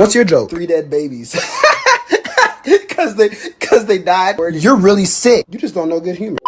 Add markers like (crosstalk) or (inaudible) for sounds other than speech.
What's your joke? Three dead babies. (laughs) Cause they, cause they died. You're really sick. You just don't know good humor.